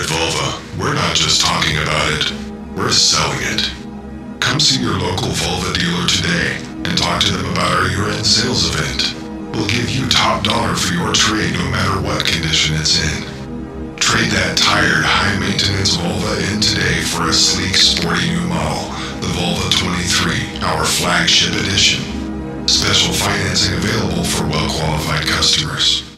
at Volva, we're not just talking about it, we're selling it. Come see your local Volva dealer today and talk to them about our year-end sales event. We'll give you top dollar for your trade no matter what condition it's in. Trade that tired, high-maintenance Volva in today for a sleek, sporty new model, the Volva 23, our flagship edition. Special financing available for well-qualified customers.